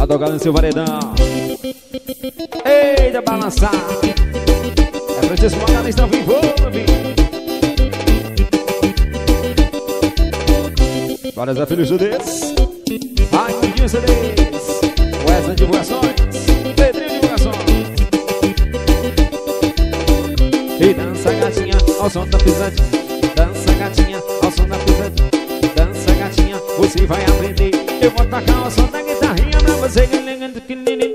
Tá tocando seu paredão. Eita, balançar. É Francisco Magalhães, tá vivo, Zé Filho Judeus. Ai, Mindinho CDs. Wesley Divulgações. Pedrinho Divulgações. E dança, gatinha, ao som da pisadinha. Dança, gatinha, ao som da pisadinha. Dança, gatinha, você vai aprender. Eu vou tacar o som da guitarrinha pra você.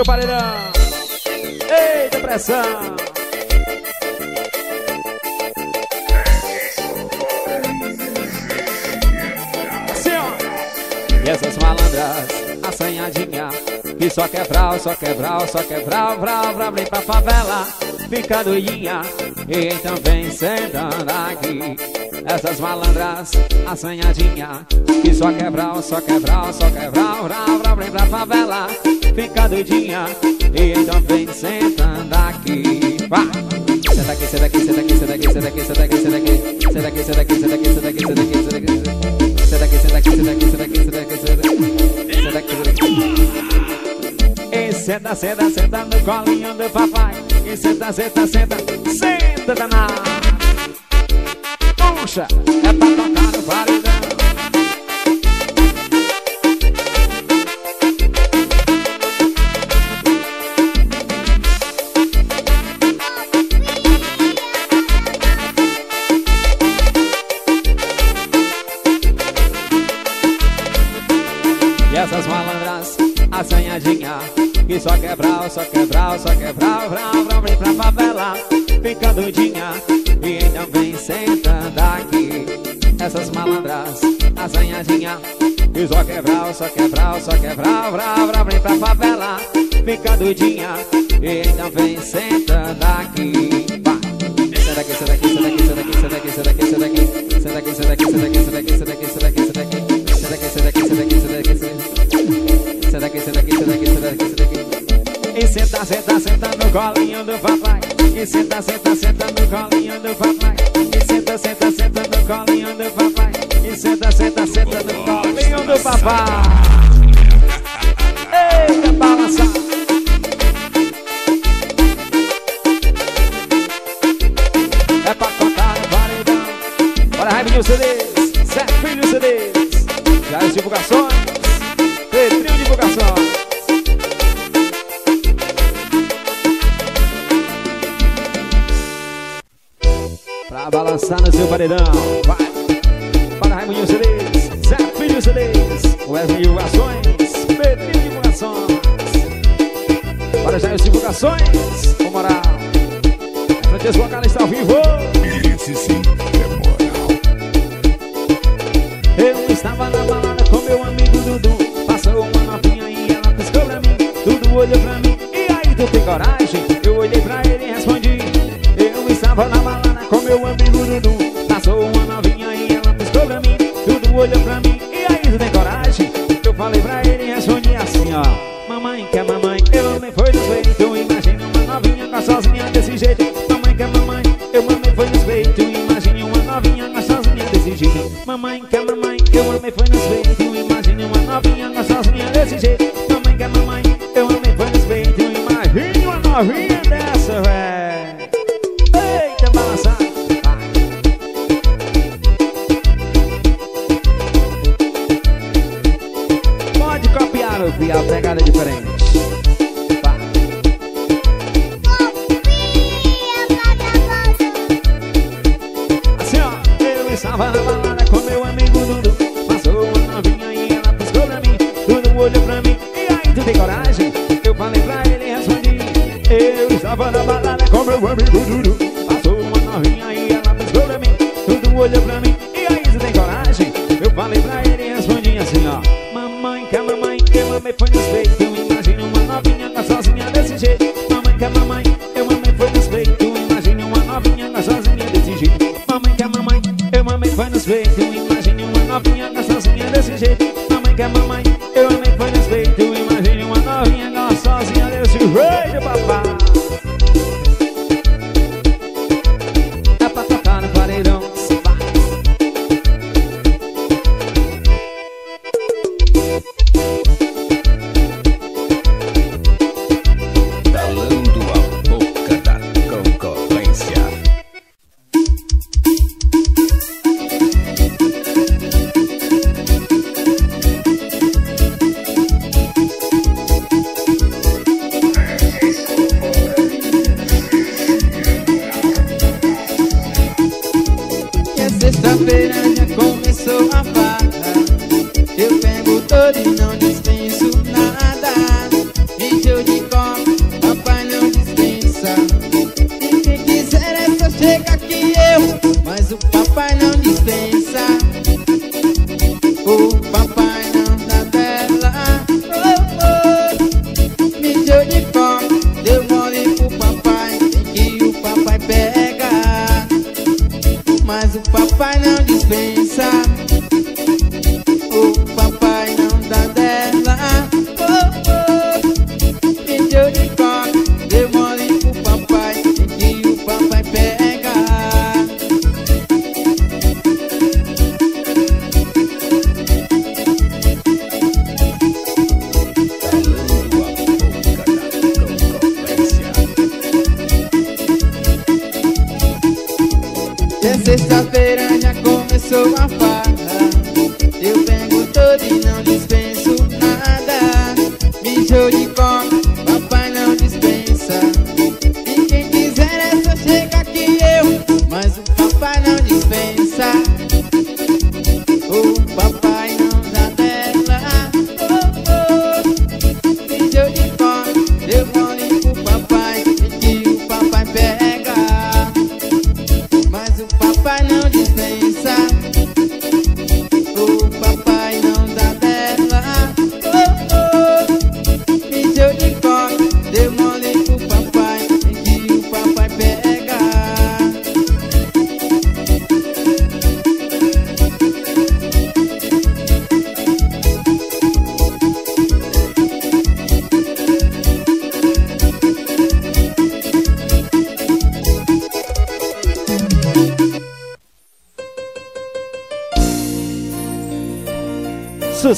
Seu paredão. Eita, pressão! Assim, ó. E essas malandras, assanhadinha Que só quer brau, só quer brau, só quer brau, brau, brau Vem pra favela, fica doidinha E então vem sentando aqui Essas malandras, assanhadinha Que só quer brau, só quer brau, só quer brau, brau, brau Vem pra favela, fica doidinha E então vem sentando aqui! Senta aqui, senta aqui, senta aqui, senta aqui, senta aqui, senta aqui, senta aqui Senta aqui, senta aqui, senta aqui, senta aqui, senta aqui, senta aqui Senta aqui, senta aqui, senta aqui, senta aqui, senta aqui, senta aqui Senta aqui, senta aqui E senta, senta, senta no colinho do papai E senta, senta, senta, senta danado Puxa, é pra tocar no paredão Só quebrar, só quebrar, só quebrar, vrá, vrá, vem pra favela Ficando dinha e ainda vem sentando aqui Essas malandras, assanhadinha E só quebrar, só quebrar, só quebrar, vrá, vrá, vem pra favela Ficando dinha e ainda vem sentando aqui Senta aqui, senta aqui, senta aqui, senta aqui, senta aqui, senta aqui, senta aqui Senta aqui, senta aqui, senta aqui, senta aqui, senta aqui, senta aqui, senta aqui Senta aqui, senta aqui, senta aqui, senta aqui senta, senta, senta no colinho do papai. E senta, senta, senta no colinho do papai. E senta, senta, senta no colinho do papai. E senta, senta, senta no colinho do papai. Pra balançar no seu paredão. Vai. Para Raimundo CDs. Zé Filho CDs. Wesley Divulgações. Pedrinho Divulgações. Para as divulgações. Com moral. Francesco Acala está ao vivo. Esse sim é moral. Eu estava na balada com meu amigo Dudu Passou uma novinha e ela piscou pra mim Dudu olhou pra mim, e aí tu tem coragem? Eu olhei pra ele e respondi Eu estava na balada Dudu Passou uma novinha e ela piscou pra mim Dudu olhou pra mim, e aí tu tem coragem? Eu falei pra ele e respondi assim ó. Mamãe quer mamãe, eu amei foi no peito Imagina uma novinha gostosinha desse jeito. Mamãe quer mamãe, eu amei foi no peito Imagine uma novinha gostosinha desse jeito. Mamãe quer mamãe, eu amei foi no peito Imagine uma novinha gostosinha desse jeito. Mamãe quer mamãe, eu amei foi no peito Imagine uma novinha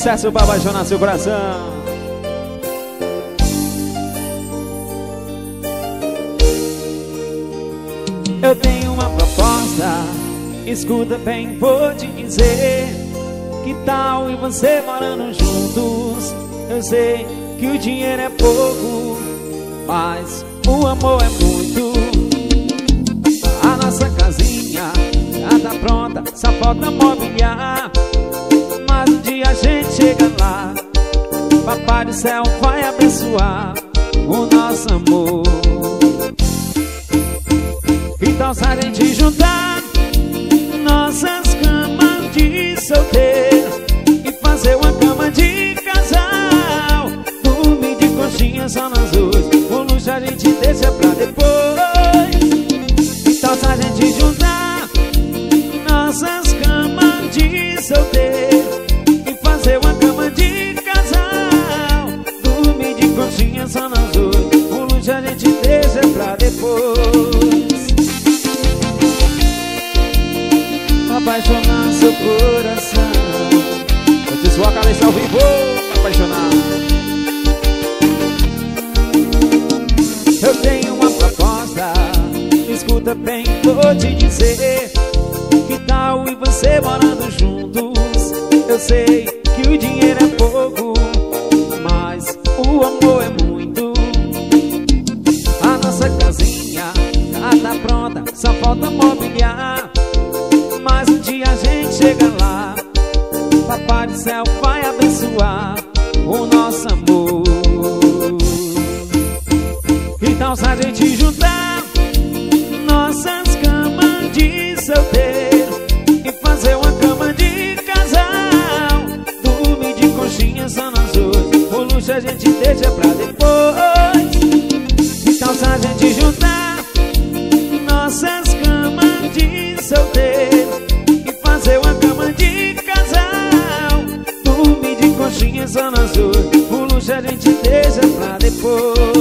Sucesso pra apaixonar seu coração. Eu tenho uma proposta, escuta bem, vou te dizer. Que tal e você morando juntos? Eu sei que o dinheiro é pouco, mas o amor é muito. A nossa casinha já tá pronta, só falta mobiliar. Um dia a gente chega lá, Papai do céu vai abençoar o nosso amor. Então se a gente juntar nossas camas de solteiro e fazer uma cama de casal, dormir de conchinha só nós dois, o luxo a gente deixa pra depois. Vivo, pra apaixonar. Eu tenho uma proposta, escuta bem, vou te dizer. Que tal e você morando juntos? Eu sei que o dinheiro é pouco, a gente deixa pra depois Então se a gente juntar nossas camas de solteiro e fazer uma cama de casal. Dormir de conchinha só nós dois, o luxo a gente deixa pra depois.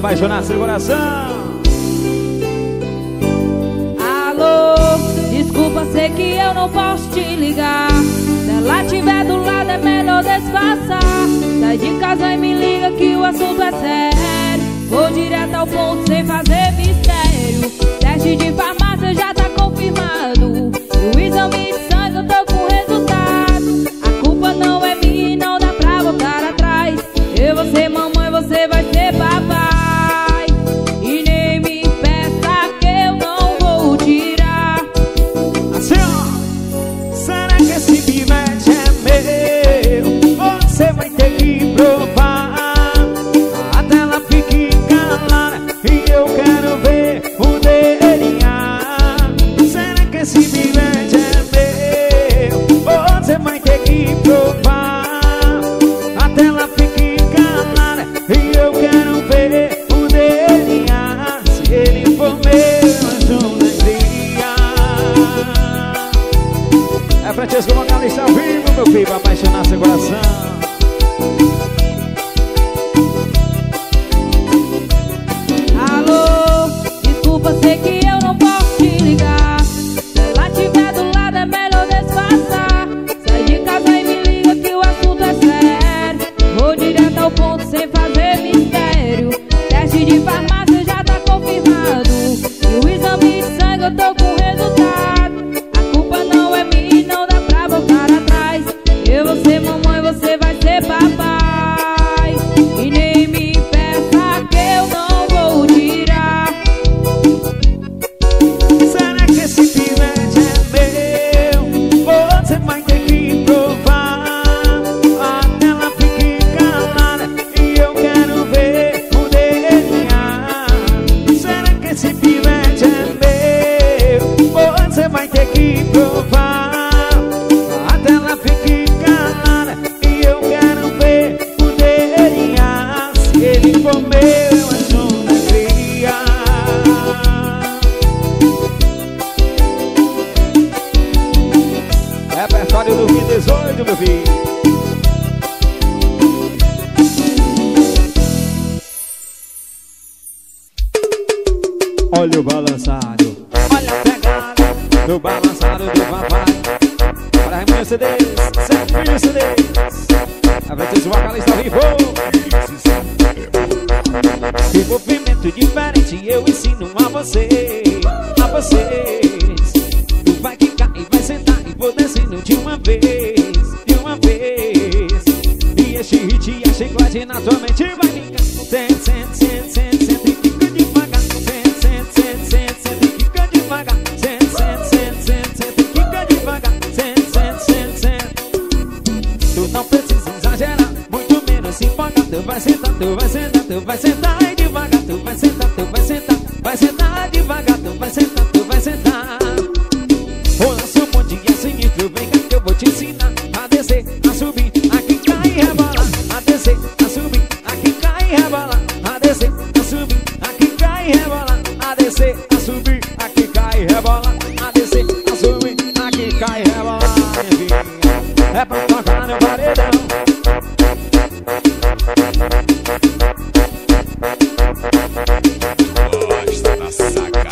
Apaixonar seu coração. Alô, desculpa, sei que eu não posso te ligar. Se ela tiver do lado, é melhor disfarçar. Sai de casa e me liga que o assunto é sério. Vou direto ao ponto sem fazer mistério. Teste de farmácia já tá confirmado. O exame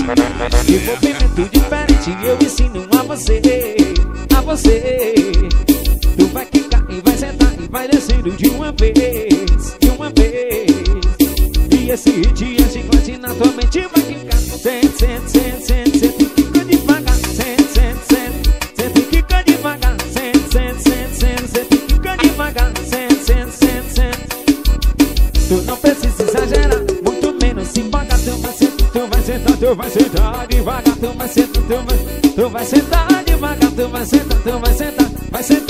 Eu vou ver diferente e eu ensino a você, a você. Tu vai quicar e vai sentar e vai descendo de uma vez, de uma vez. E esse hit é chiclete na tua mente vai quicar, sente, sente, sente. tu vai, tu vai sentar devagar, tu vai sentar, tu vai sentar, vai sentar.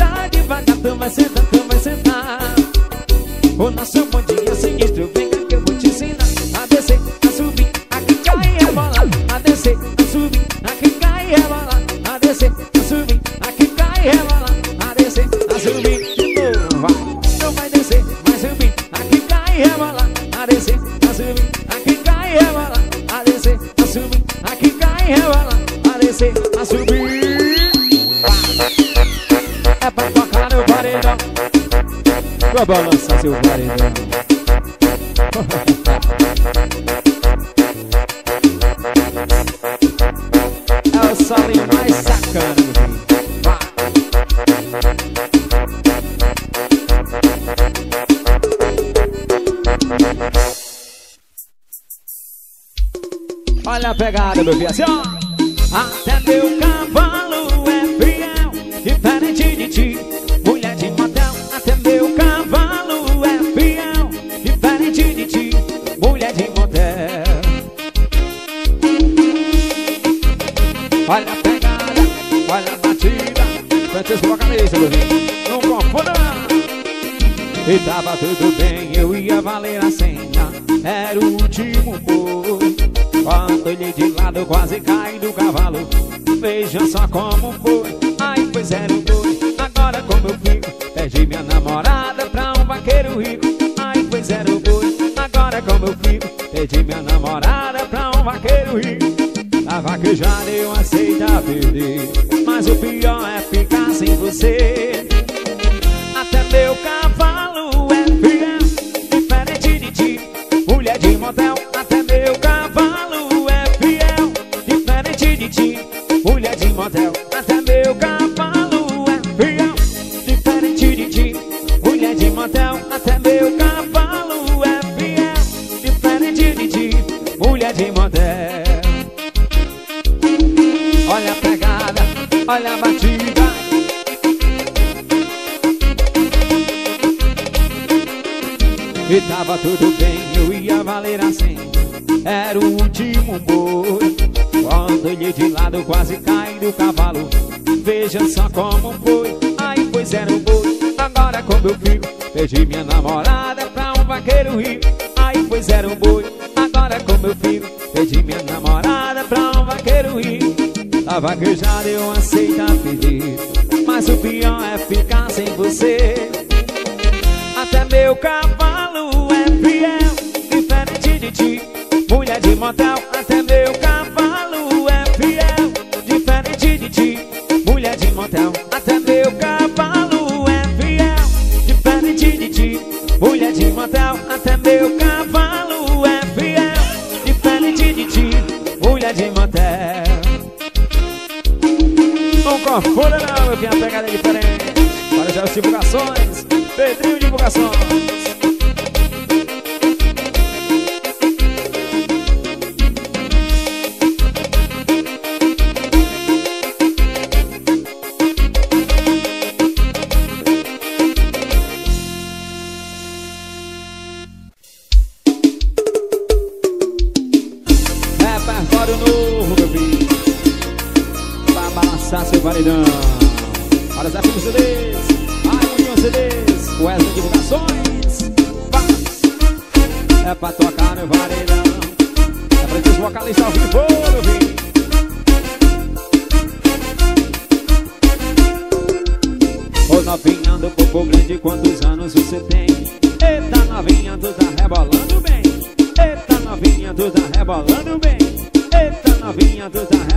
Pra balançar seu paredão É o salim mais sacana. Olha a pegada, meu filho, assim, ó. Até meu cavalo é fiel Diferente de ti. it Aí pois era um boi, agora é com meu filho Pedi minha namorada pra um vaqueiro ir. A vaquejada eu aceito a pedir Mas o pior é ficar sem você. Até meu cavalo é fiel Diferente de ti, mulher de motel Divulgações, Pedrinho Divulgações.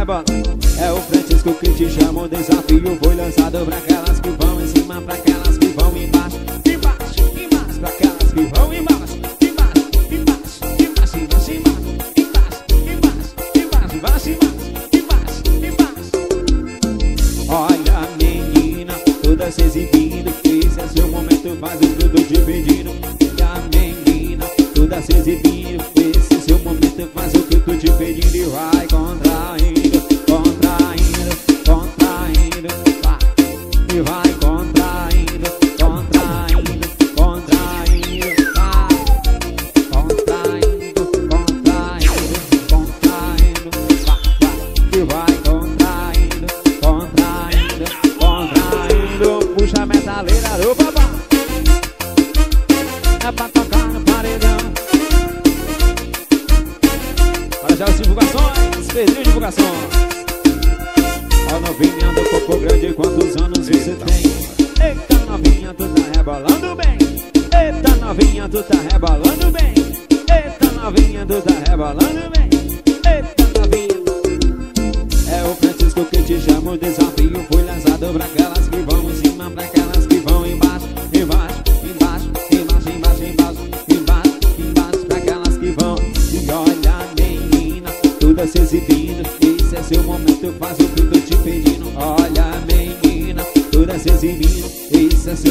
É o Francisco que te chama, o desafio foi lançado pra aquelas que vão em cima, pra aquelas que vão embaixo, embaixo, embaixo, pra aquelas que vão embaixo, embaixo, embaixo, embaixo, embaixo, embaixo, embaixo, embaixo, embaixo, embaixo, embaixo, embaixo. Olha menina, toda se exibindo, esse é seu momento, faz o tudo dividindo. Olha menina, toda se exibindo,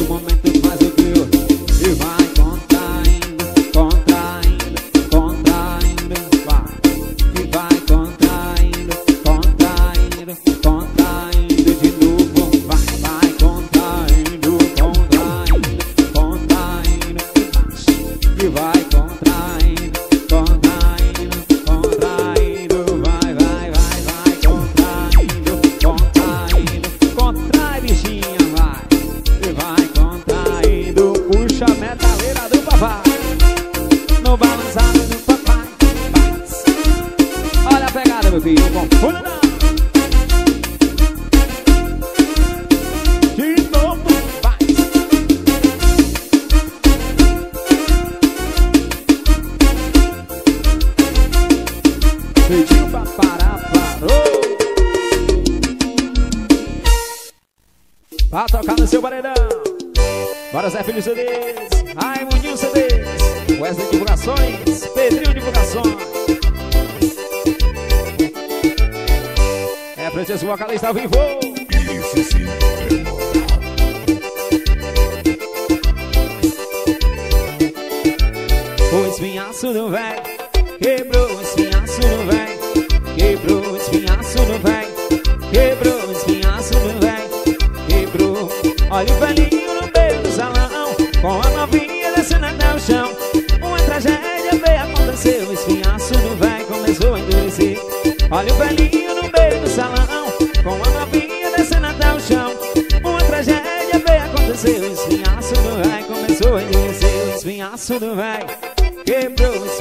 seu momento mais o trio e vai. Olha o velhinho no meio do salão Com a novinha descendo até o chão. Uma tragédia veio acontecer O espinhaço do véi começou a endurecer O espinhaço do véi quebrou-se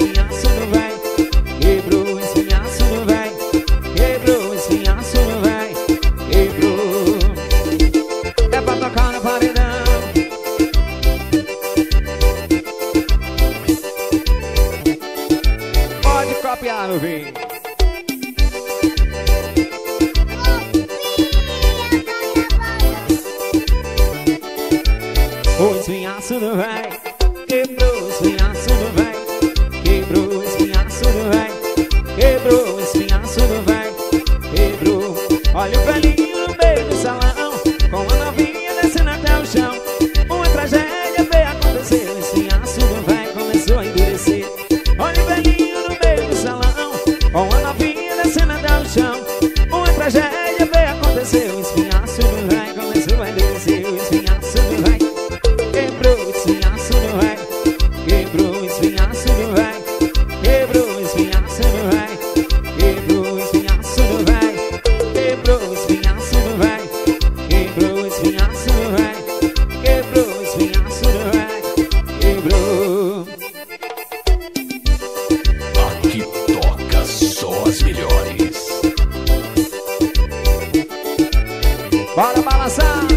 Bora balançar.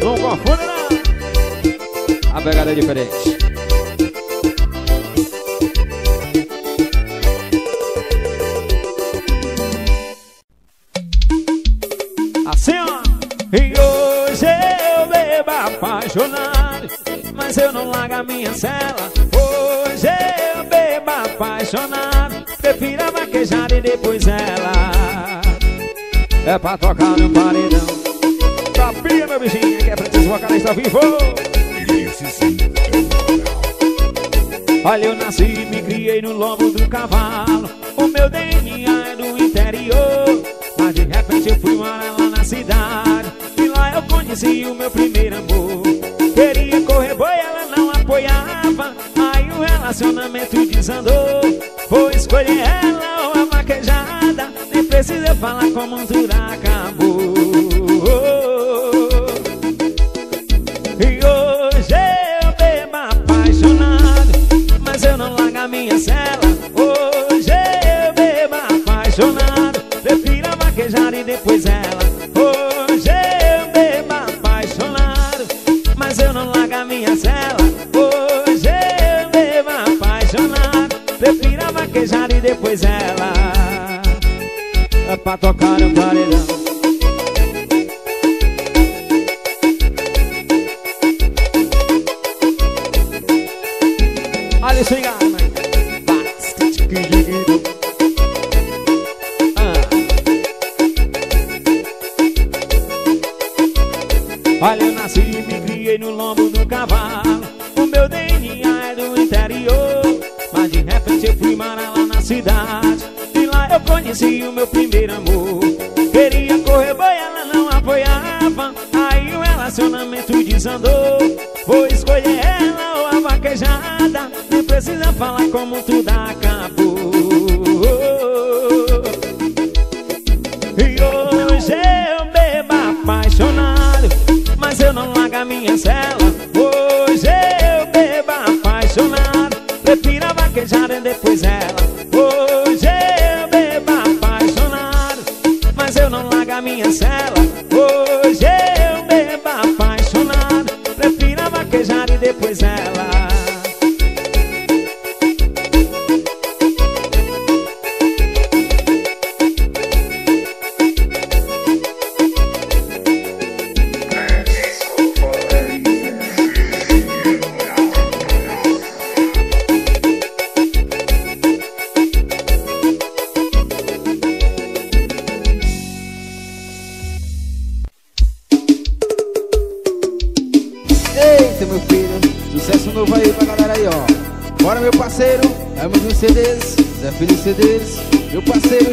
Não confunde não. A pegada é diferente. Assim, ó. E hoje eu bebo apaixonado, mas eu não largo a minha cela. Hoje eu bebo apaixonado, prefiro a vaquejada e depois ela. É pra tocar no paredão. Ao vivo. Olha, eu nasci e me criei no lombo do cavalo. O meu DNA é do interior. Mas de repente eu fui morar lá na cidade. E lá eu conheci o meu primeiro amor. Queria correr boi, ela não apoiava. Aí o relacionamento desandou. Vou escolher ela ou a vaquejada. Nem precisa falar como tudo acabou. Aí, galera. Ah. Olha, eu nasci e me criei no lombo do cavalo. O meu DNA é do interior. Mas de repente eu fui morar lá na cidade. E lá eu conheci o meu primeiro como tudo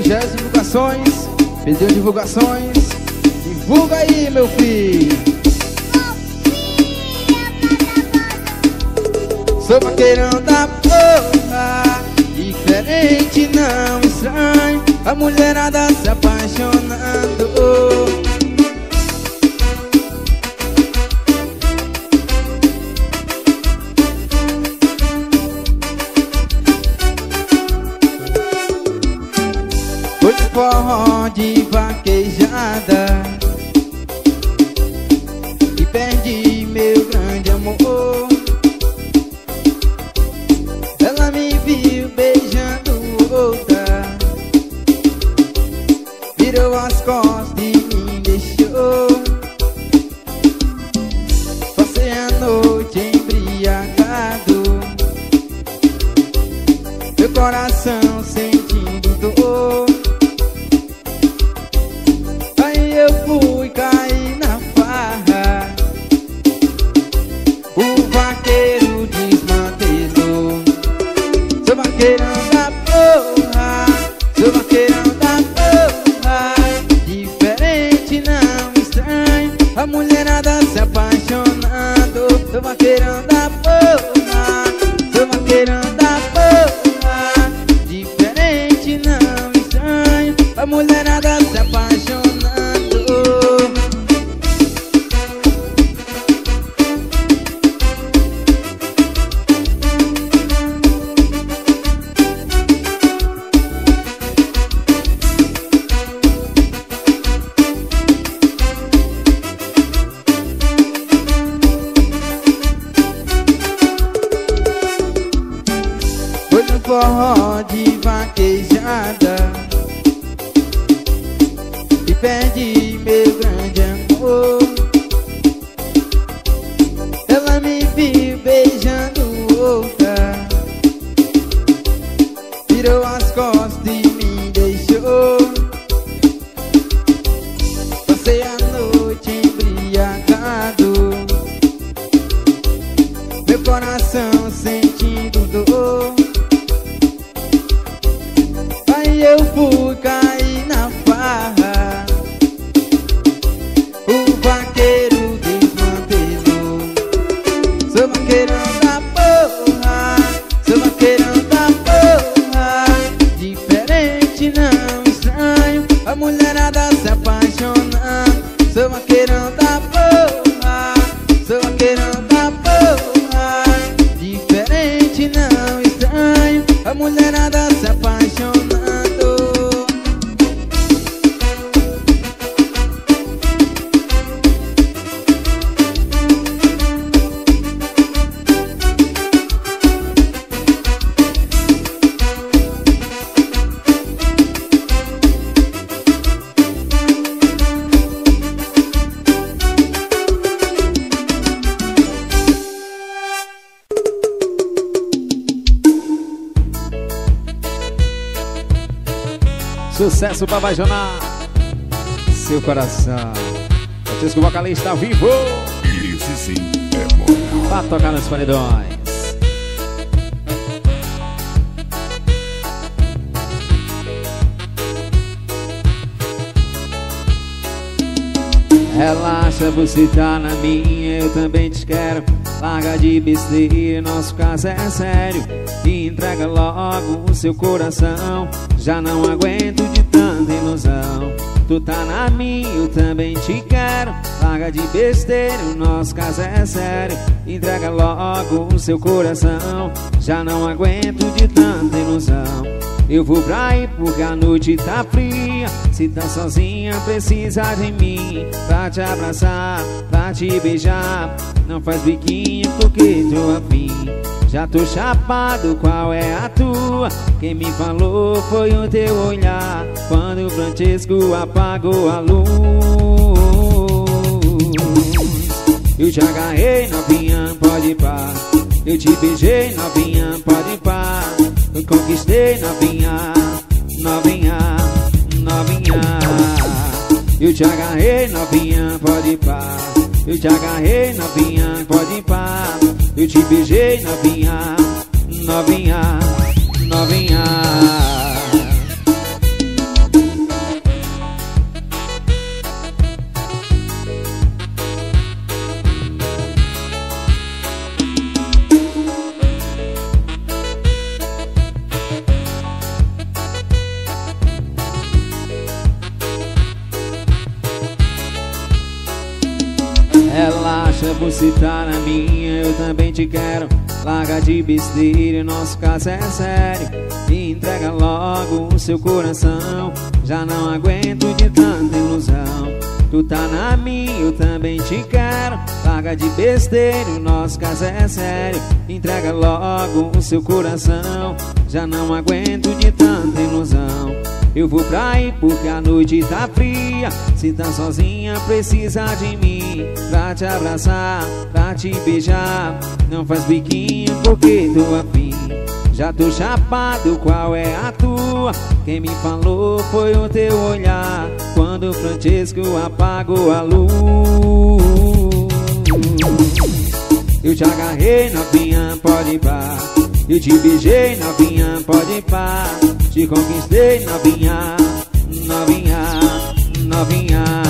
Jazz Divulgações, pediu divulgações. Divulga aí, meu filho. Sou vaqueirão da porra, diferente, não estranho. A mulherada se apaixonando. Forró de vaquejada Sucesso pra apaixonar seu coração. Francisco vocalista vivo Esse sim é moral. pra tocar nos paredões. Relaxa, você tá na minha, eu também te quero. Larga de besteira, nosso caso é sério. E entrega logo o seu coração. Já não aguento de tanta ilusão. Tu tá na minha, eu também te quero. Larga de besteira, o nosso caso é sério. Entrega logo o seu coração. Já não aguento de tanta ilusão. Eu vou pra aí porque a noite tá fria. Se tá sozinha, precisa de mim. Pra te abraçar, pra te beijar. Não faz biquinho porque tô afim. Já tô chapado, qual é a tua? Quem me falou foi o teu olhar. Quando o Francesco apagou a luz. Eu te agarrei, novinha, pode pá. Eu te beijei, novinha, pode pá. Eu conquistei, novinha, novinha, novinha. Eu te agarrei, novinha, pode pá. Eu te agarrei, novinha, pode pá. Eu te beijei, novinha, novinha, novinha. Você tá na minha, eu também te quero. Larga de besteira, nosso caso é sério. E entrega logo o seu coração. Já não aguento de tanta ilusão. Tu tá na minha, eu também te quero. Larga de besteira, nosso caso é sério. Entrega logo o seu coração. Já não aguento de tanta ilusão. Eu vou pra aí porque a noite tá fria. Se tá sozinha, precisa de mim. Pra te abraçar, pra te beijar. Não faz biquinho porque tô afim. Já tô chapado, qual é a tua? Quem me falou foi o teu olhar. Quando o Francesco apagou a luz. Eu te agarrei, novinha, pode ir. Eu te beijei, novinha, pode ir. Te conquistei, novinha, novinha, novinha.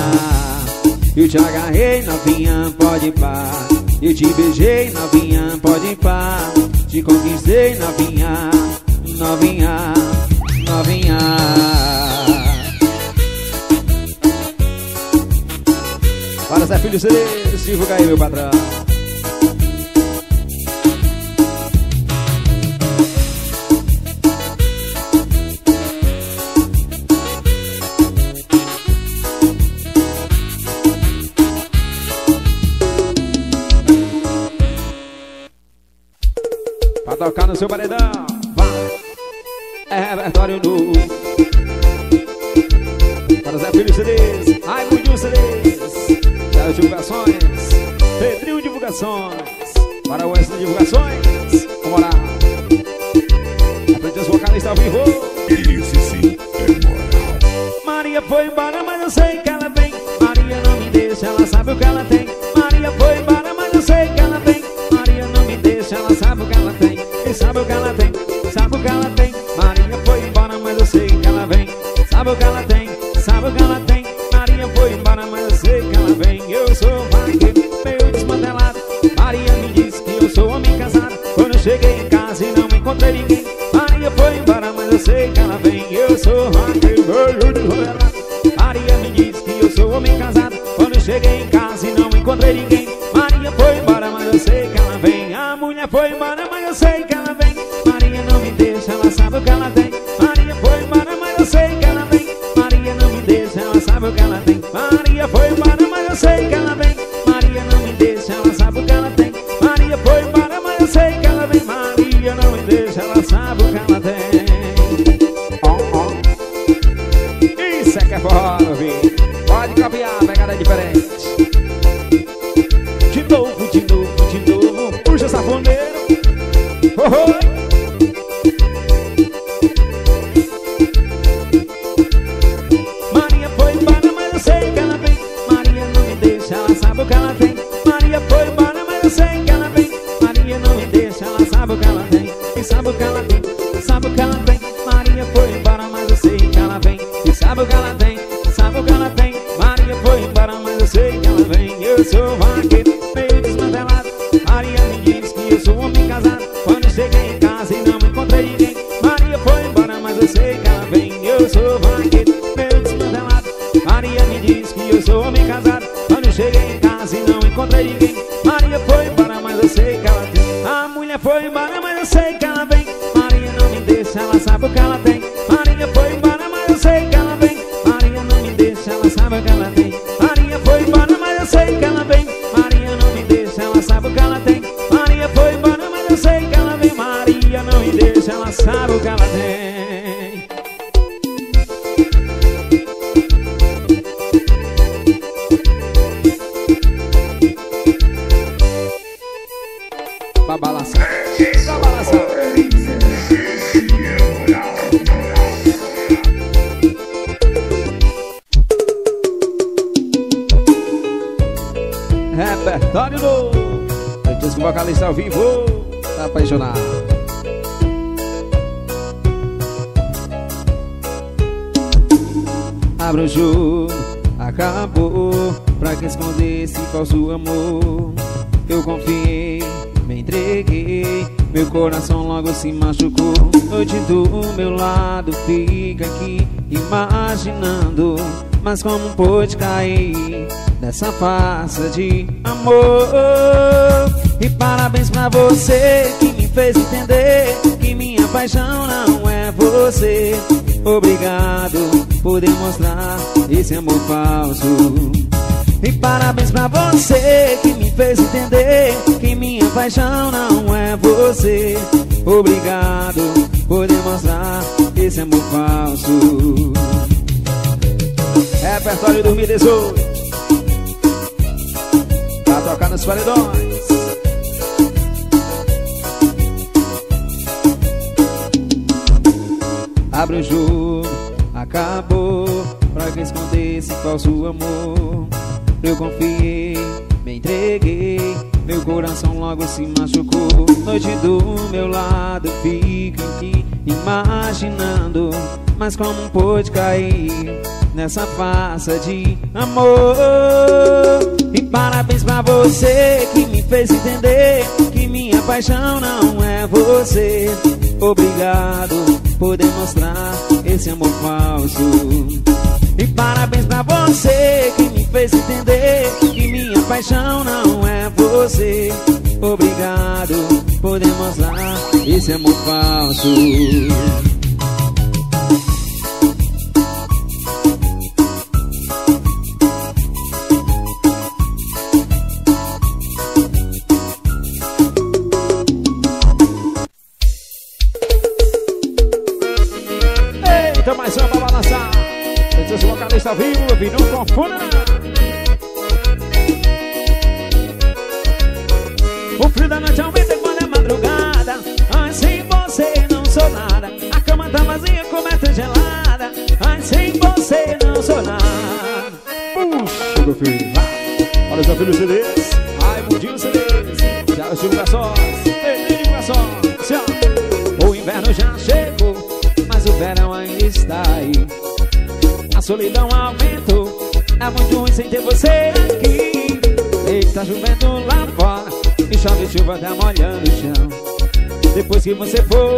Eu te agarrei, novinha, pode pá. Eu te beijei, novinha, pode pá. Te conquistei, novinha, novinha, novinha. Para Zé Filho CD, Silvio Caí, meu patrão. seu paredão. Vai. É, é repertório novo. Para Zé Filho CDs, Raimundo CDs, Zé Divulgações, Pedrinho Divulgações, para Wesley Divulgações. o que ela tem Maria foi para, mas eu sei que falso amor. Eu confiei, me entreguei, meu coração logo se machucou. Noite do meu lado fica aqui imaginando, mas como pôde cair nessa farsa de amor? E parabéns pra você que me fez entender que minha paixão não é você. Obrigado por demonstrar esse amor falso. E parabéns pra você que me fez entender Que minha paixão não é você. Obrigado por demonstrar esse amor falso. Repertório 2018 Pra tocar nos paredões. Abre o jogo, acabou. Pra que esconder esse falso amor? Eu confiei, me entreguei. Meu coração logo se machucou. Noite do meu lado, fico aqui imaginando. Mas como pôde cair nessa farsa de amor? E parabéns pra você que me fez entender que minha paixão não é você. Obrigado por demonstrar esse amor falso. E parabéns pra você que me fez entender que minha paixão não é você. Obrigado por demonstrar esse amor falso. corda molhando o chão. Depois que você for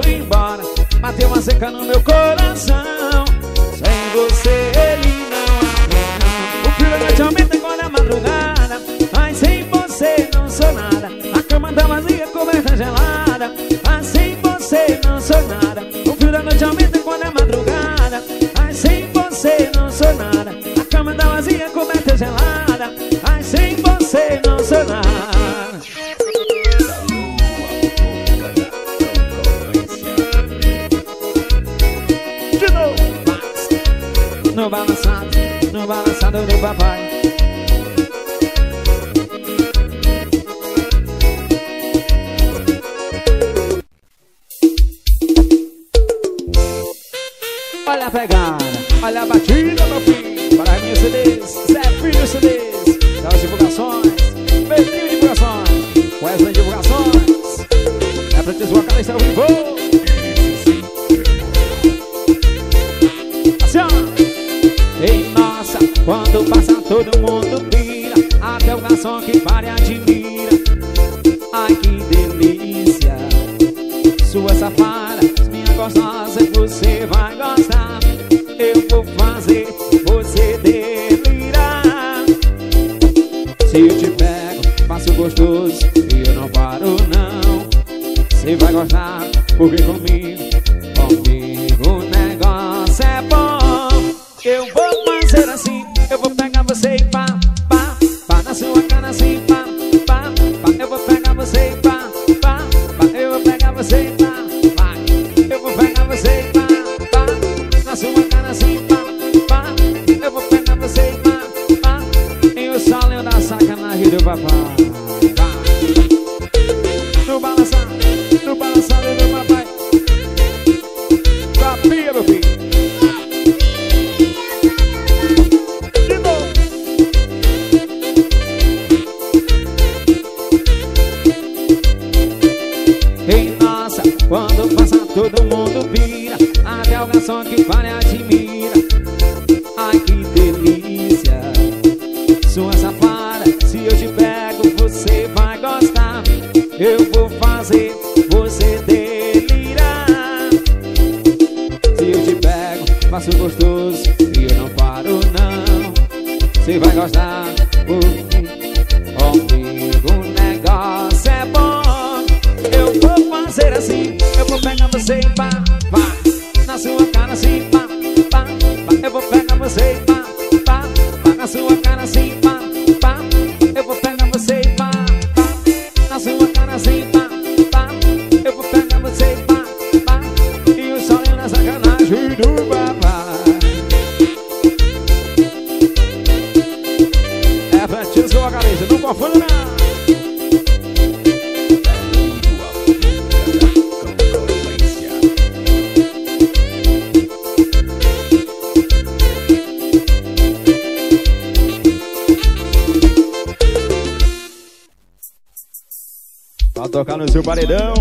tocar no seu paredão.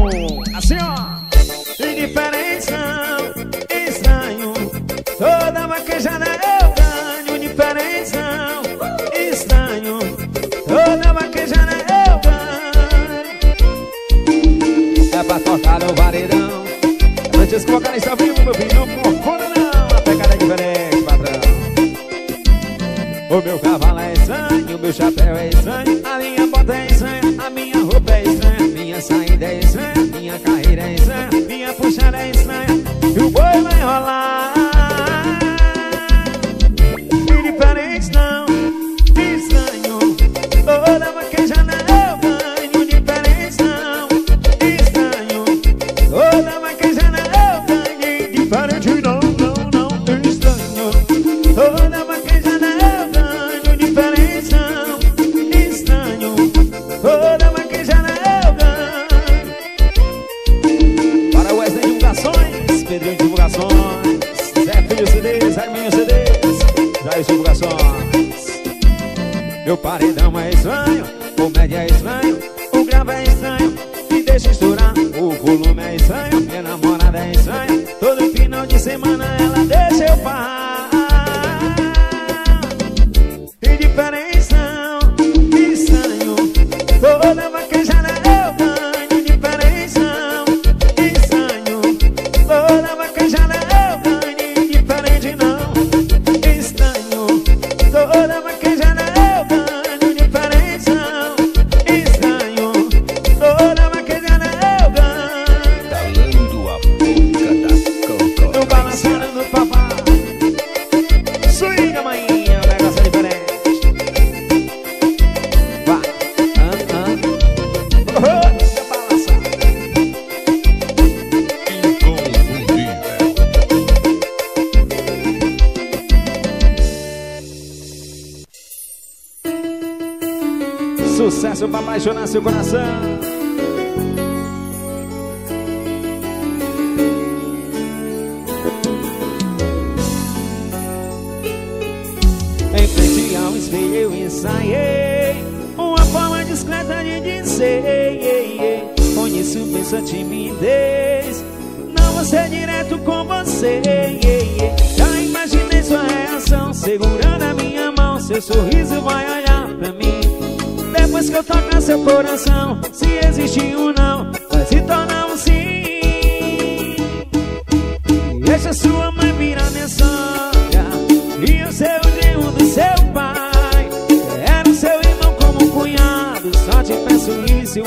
Assim, ó. Indiferença, estranho. Toda vaquejada eu é ganho. Indiferença, estranho. Toda vaquejada eu é ganho. É pra tocar no paredão. Antes colocar nesse ao vivo, meu filho. Não procura não. A pegada é diferente, patrão. O meu cavalo é estranho, o meu chapéu é estranho.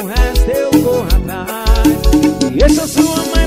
O resto eu corro atrás Deixa sua mãe